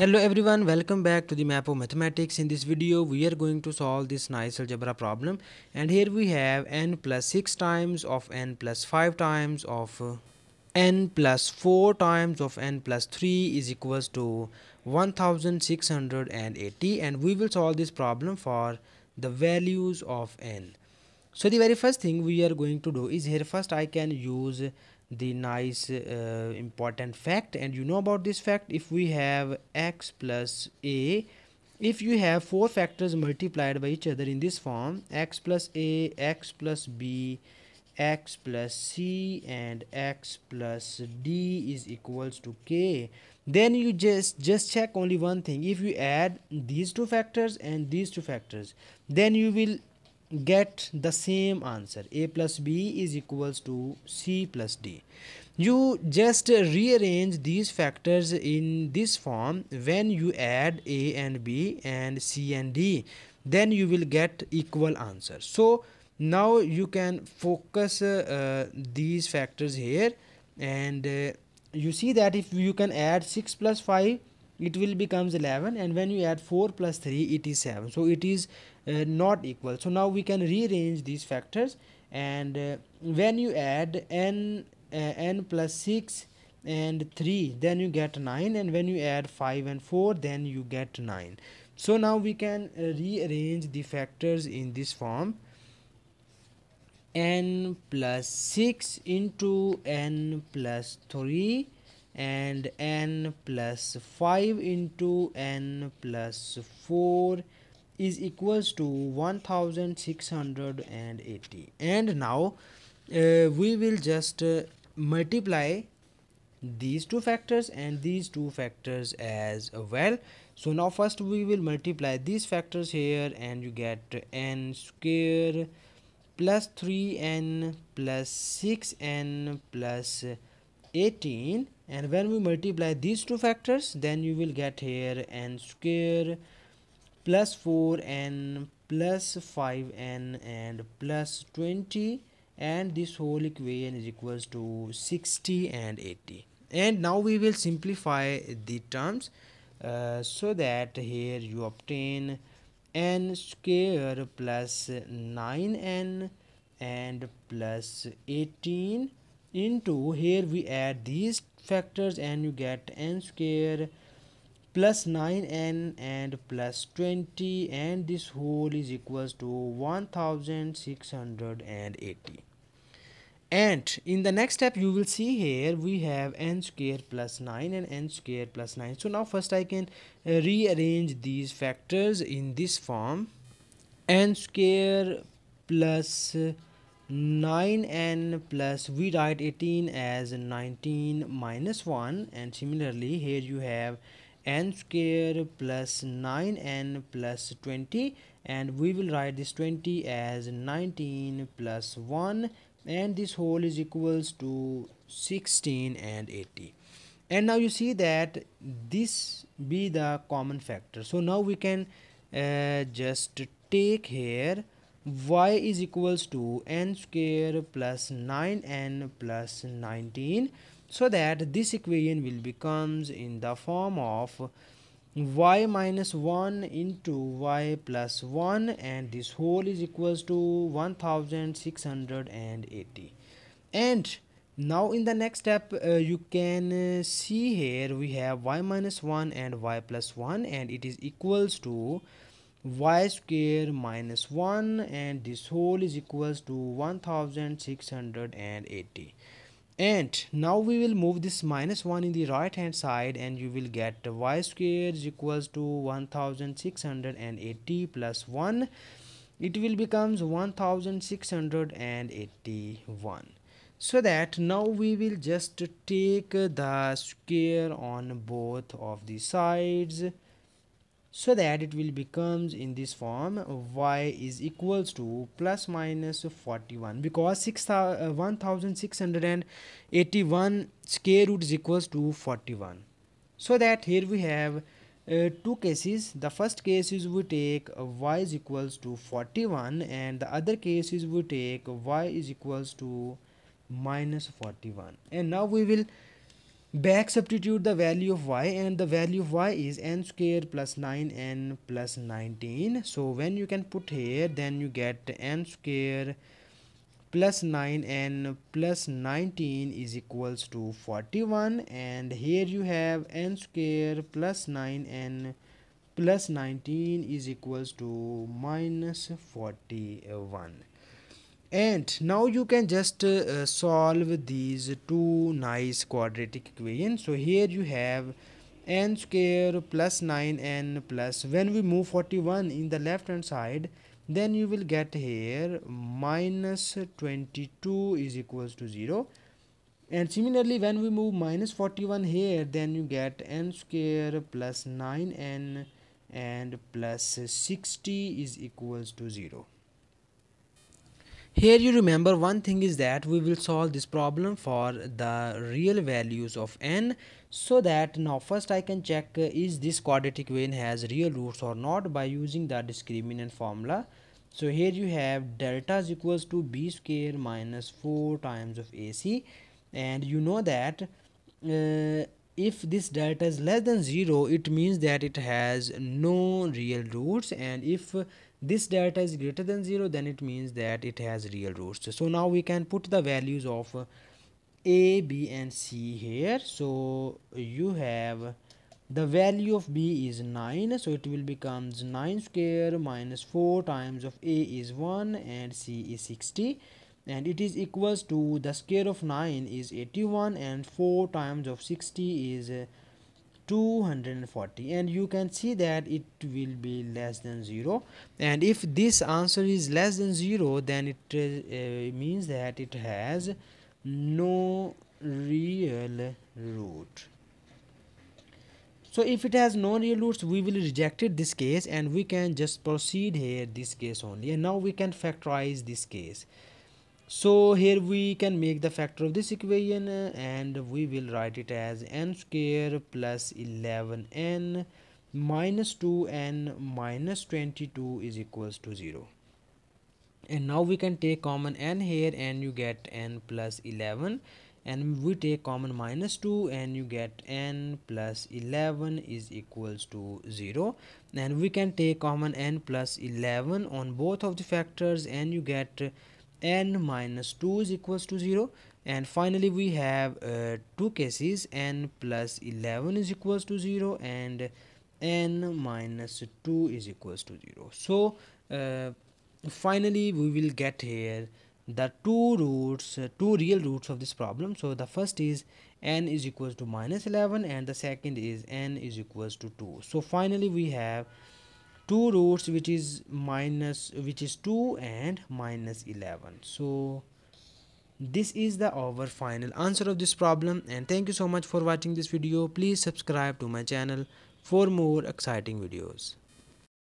Hello everyone, welcome back to the map of mathematics. In this video, we are going to solve this nice algebra problem. And here we have n plus 6 times of n plus 5 times of uh, n plus 4 times of n plus 3 is equals to 1680 and we will solve this problem for the values of n. So the very first thing we are going to do is here first I can use the nice uh, important fact. And you know about this fact? If we have x plus a if you have four factors multiplied by each other in this form x plus a x plus b x plus c and x plus d is equals to k then you just just check only one thing. If you add these two factors and these two factors then you will get the same answer. A plus b is equals to c plus d. You just rearrange these factors in this form when you add a and b and c and d. Then you will get equal answer. So now you can focus uh, uh, these factors here. And uh, you see that if you can add 6 plus 5 it will becomes 11 and when you add 4 plus 3 it is 7 so it is uh, not equal. So now we can rearrange these factors and uh, when you add n uh, n plus 6 and 3 then you get 9 and when you add 5 and 4 then you get 9 so now we can uh, rearrange the factors in this form. n plus 6 into n plus 3 and n plus 5 into n plus 4 is equals to 1680 and now uh, we will just uh, multiply these two factors and these two factors as well. So now first we will multiply these factors here and you get n square plus 3n plus 6n plus 18 and when we multiply these two factors then you will get here n square plus 4n plus 5n and plus 20 and this whole equation is equals to 60 and 80 and now we will simplify the terms uh, so that here you obtain n square plus 9n and plus 18 into here we add these factors and you get n square plus 9n and plus 20 and this whole is equals to 1680 and in the next step you will see here we have n square plus 9 and n square plus 9 so now first i can uh, rearrange these factors in this form. n square plus 9n plus we write 18 as 19 minus 1 and similarly here you have n square plus 9n plus 20 and we will write this 20 as 19 plus 1 and this whole is equals to 16 and 80 and now you see that this be the common factor. So now we can uh, just take here y is equals to n square plus 9n plus 19 so that this equation will becomes in the form of y minus 1 into y plus 1 and this whole is equals to 1680 and now in the next step uh, you can uh, see here we have y minus 1 and y plus 1 and it is equals to y square minus 1 and this whole is equals to 1680 and now we will move this minus 1 in the right hand side and you will get y square is equals to 1680 plus 1 it will becomes 1681 so that now we will just take the square on both of the sides so that it will becomes in this form y is equals to plus minus 41 because 6 uh, 1681 square root is equals to 41 so that here we have uh, two cases. The first case is we take y is equals to 41 and the other case is we take y is equals to minus 41 and now we will back substitute the value of y and the value of y is n square plus 9n plus 19 so when you can put here then you get n square plus 9n plus 19 is equals to 41 and here you have n square plus 9n plus 19 is equals to minus 41 and now you can just uh, solve these two nice quadratic equations. So here you have n square plus 9n plus when we move 41 in the left hand side then you will get here minus 22 is equals to 0 and similarly when we move minus 41 here then you get n square plus 9n and plus 60 is equals to 0 here you remember one thing is that we will solve this problem for the real values of n so that now first I can check uh, is this quadratic equation has real roots or not by using the discriminant formula. So here you have delta is equals to b square minus 4 times of ac and you know that uh, if this delta is less than 0 it means that it has no real roots and if this delta is greater than 0 then it means that it has real roots. So now we can put the values of a b and c here. So you have the value of b is 9 so it will becomes 9 square minus 4 times of a is 1 and c is 60 and it is equals to the square of 9 is 81 and 4 times of 60 is 240 and you can see that it will be less than 0 and if this answer is less than 0 then it uh, means that it has no real root. So if it has no real roots we will reject it this case and we can just proceed here this case only. And now we can factorize this case so here we can make the factor of this equation uh, and we will write it as n square plus 11n minus 2n minus 22 is equals to 0 and now we can take common n here and you get n plus 11 and we take common minus 2 and you get n plus 11 is equals to 0 and we can take common n plus 11 on both of the factors and you get n minus 2 is equals to 0 and finally we have uh, two cases n plus 11 is equals to 0 and n minus 2 is equals to 0 so uh, finally we will get here the two roots uh, two real roots of this problem. So the first is n is equals to minus 11 and the second is n is equals to 2 so finally we have two roots which is minus which is 2 and minus 11 so this is the our final answer of this problem. And thank you so much for watching this video. Please subscribe to my channel for more exciting videos